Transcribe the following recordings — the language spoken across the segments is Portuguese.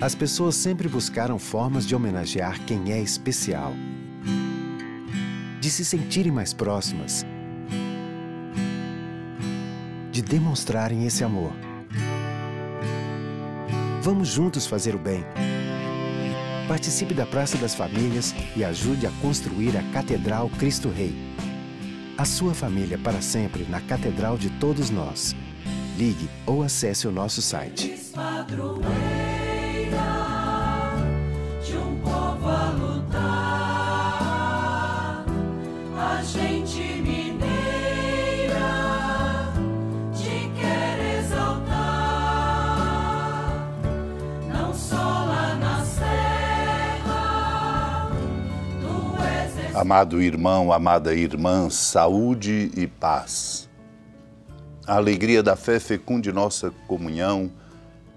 As pessoas sempre buscaram formas de homenagear quem é especial, de se sentirem mais próximas, de demonstrarem esse amor. Vamos juntos fazer o bem. Participe da Praça das Famílias e ajude a construir a Catedral Cristo Rei. A sua família para sempre na Catedral de Todos Nós. Ligue ou acesse o nosso site. Amado irmão, amada irmã, saúde e paz. A alegria da fé fecunde nossa comunhão,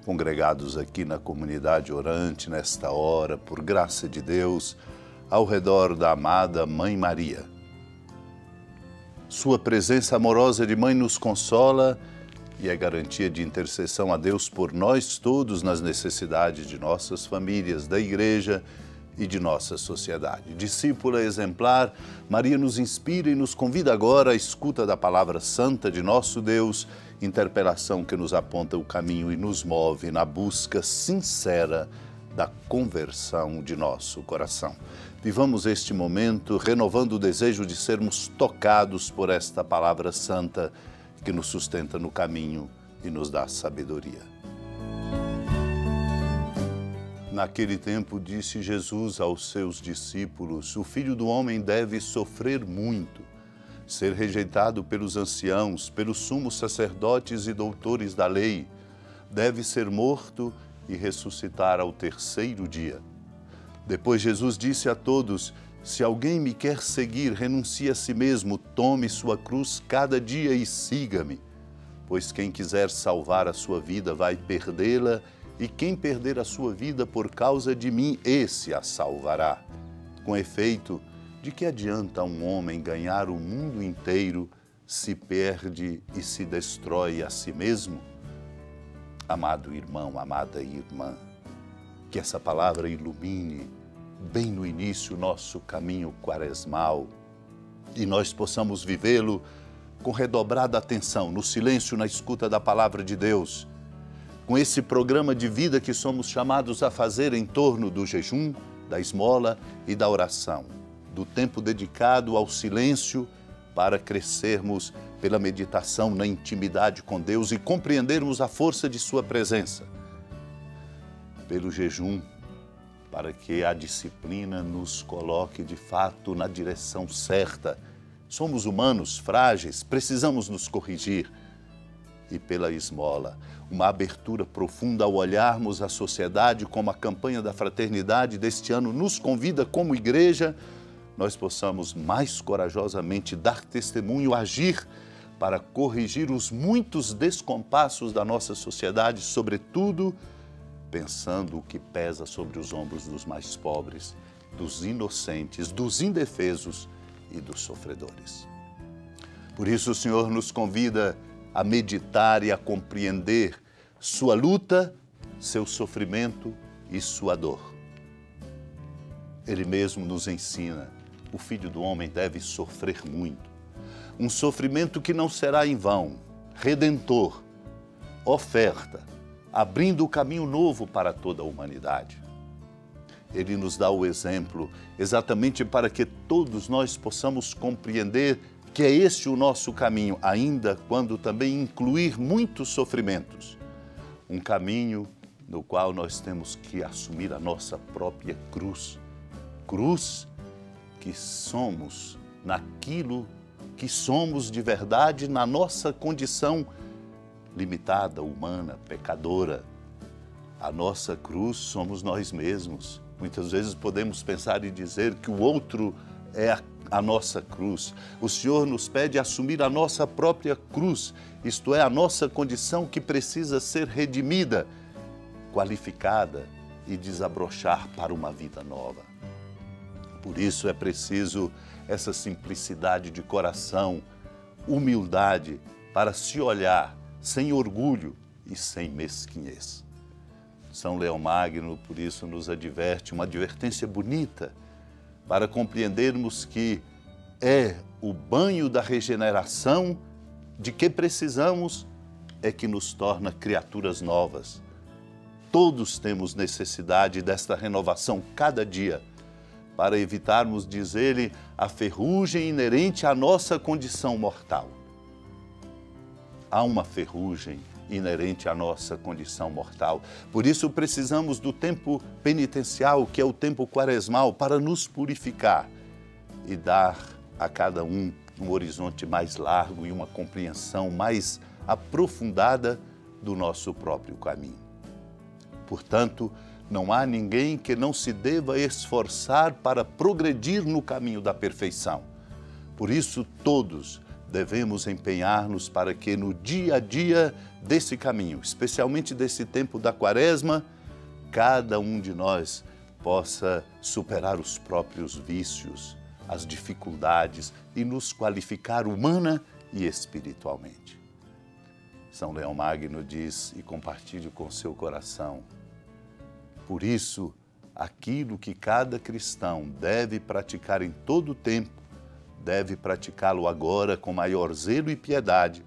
congregados aqui na comunidade orante nesta hora, por graça de Deus, ao redor da amada Mãe Maria. Sua presença amorosa de mãe nos consola e é garantia de intercessão a Deus por nós todos nas necessidades de nossas famílias, da igreja e de nossa sociedade. Discípula exemplar, Maria nos inspira e nos convida agora à escuta da palavra santa de nosso Deus, interpelação que nos aponta o caminho e nos move na busca sincera da conversão de nosso coração. Vivamos este momento renovando o desejo de sermos tocados por esta palavra santa que nos sustenta no caminho e nos dá sabedoria. Naquele tempo disse Jesus aos seus discípulos: O filho do homem deve sofrer muito, ser rejeitado pelos anciãos, pelos sumos sacerdotes e doutores da lei, deve ser morto e ressuscitar ao terceiro dia. Depois Jesus disse a todos: Se alguém me quer seguir, renuncie a si mesmo, tome sua cruz cada dia e siga-me. Pois quem quiser salvar a sua vida vai perdê-la e quem perder a sua vida por causa de mim, esse a salvará. Com efeito, de que adianta um homem ganhar o mundo inteiro se perde e se destrói a si mesmo? Amado irmão, amada irmã, que essa palavra ilumine bem no início o nosso caminho quaresmal e nós possamos vivê-lo com redobrada atenção, no silêncio, na escuta da palavra de Deus com esse programa de vida que somos chamados a fazer em torno do jejum, da esmola e da oração, do tempo dedicado ao silêncio para crescermos pela meditação na intimidade com Deus e compreendermos a força de Sua presença. Pelo jejum, para que a disciplina nos coloque de fato na direção certa. Somos humanos, frágeis, precisamos nos corrigir. E pela esmola, uma abertura profunda ao olharmos a sociedade como a campanha da fraternidade deste ano nos convida como igreja, nós possamos mais corajosamente dar testemunho, agir para corrigir os muitos descompassos da nossa sociedade, sobretudo pensando o que pesa sobre os ombros dos mais pobres, dos inocentes, dos indefesos e dos sofredores. Por isso o Senhor nos convida a meditar e a compreender sua luta, seu sofrimento e sua dor. Ele mesmo nos ensina: o filho do homem deve sofrer muito. Um sofrimento que não será em vão, redentor, oferta, abrindo o caminho novo para toda a humanidade. Ele nos dá o exemplo exatamente para que todos nós possamos compreender que é este o nosso caminho, ainda quando também incluir muitos sofrimentos. Um caminho no qual nós temos que assumir a nossa própria cruz. Cruz que somos naquilo que somos de verdade na nossa condição limitada, humana, pecadora. A nossa cruz somos nós mesmos. Muitas vezes podemos pensar e dizer que o outro é a a nossa cruz. O Senhor nos pede assumir a nossa própria cruz, isto é, a nossa condição que precisa ser redimida, qualificada e desabrochar para uma vida nova. Por isso é preciso essa simplicidade de coração, humildade para se olhar sem orgulho e sem mesquinhez. São Leão Magno, por isso, nos adverte uma advertência bonita para compreendermos que é o banho da regeneração de que precisamos é que nos torna criaturas novas. Todos temos necessidade desta renovação cada dia para evitarmos, diz ele, a ferrugem inerente à nossa condição mortal. Há uma ferrugem inerente à nossa condição mortal. Por isso precisamos do tempo penitencial, que é o tempo quaresmal, para nos purificar e dar a cada um um horizonte mais largo e uma compreensão mais aprofundada do nosso próprio caminho. Portanto, não há ninguém que não se deva esforçar para progredir no caminho da perfeição. Por isso, todos devemos empenhar-nos para que no dia a dia desse caminho, especialmente desse tempo da quaresma, cada um de nós possa superar os próprios vícios, as dificuldades e nos qualificar humana e espiritualmente. São Leão Magno diz e compartilhe com seu coração. Por isso, aquilo que cada cristão deve praticar em todo o tempo, deve praticá-lo agora com maior zelo e piedade,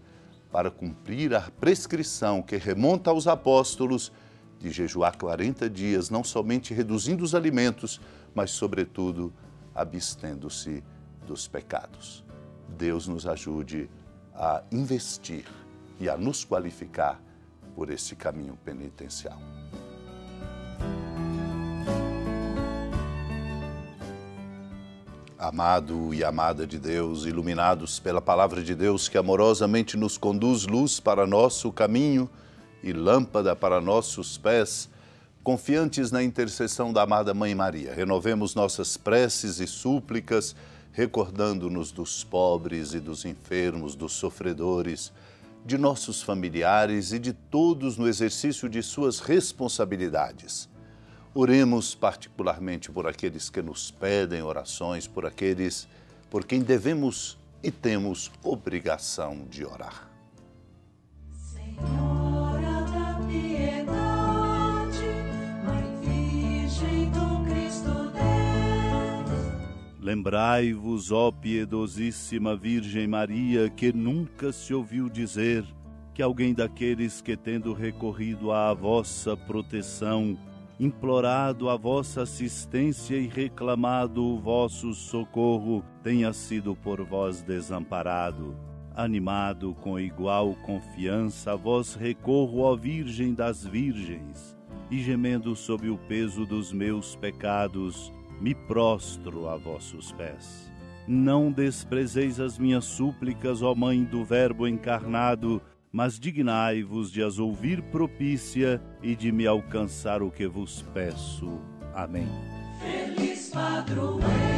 para cumprir a prescrição que remonta aos apóstolos de jejuar 40 dias, não somente reduzindo os alimentos, mas, sobretudo, abstendo-se dos pecados. Deus nos ajude a investir e a nos qualificar por esse caminho penitencial. Amado e amada de Deus, iluminados pela palavra de Deus que amorosamente nos conduz luz para nosso caminho e lâmpada para nossos pés, confiantes na intercessão da amada Mãe Maria, renovemos nossas preces e súplicas, recordando-nos dos pobres e dos enfermos, dos sofredores, de nossos familiares e de todos no exercício de suas responsabilidades. Oremos particularmente por aqueles que nos pedem orações, por aqueles por quem devemos e temos obrigação de orar. Senhora da piedade, Mãe Virgem do Cristo Deus. Lembrai-vos, ó piedosíssima Virgem Maria, que nunca se ouviu dizer que alguém daqueles que, tendo recorrido à vossa proteção, implorado a vossa assistência e reclamado o vosso socorro, tenha sido por vós desamparado. Animado com igual confiança, vós recorro, ó Virgem das Virgens, e gemendo sob o peso dos meus pecados, me prostro a vossos pés. Não desprezeis as minhas súplicas, ó Mãe do Verbo encarnado, mas dignai-vos de as ouvir propícia e de me alcançar o que vos peço. Amém. Feliz padroeira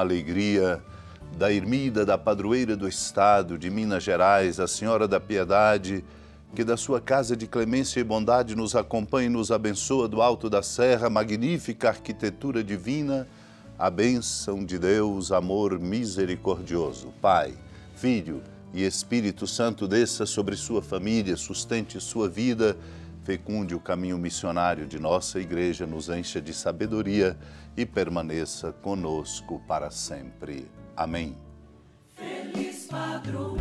alegria da ermida da padroeira do Estado de Minas Gerais, a Senhora da Piedade, que da sua casa de clemência e bondade nos acompanha e nos abençoa do alto da serra, magnífica arquitetura divina, a bênção de Deus, amor misericordioso. Pai, Filho e Espírito Santo desça sobre sua família, sustente sua vida, fecunde o caminho missionário de nossa igreja, nos encha de sabedoria e permaneça conosco para sempre. Amém. Feliz padroeira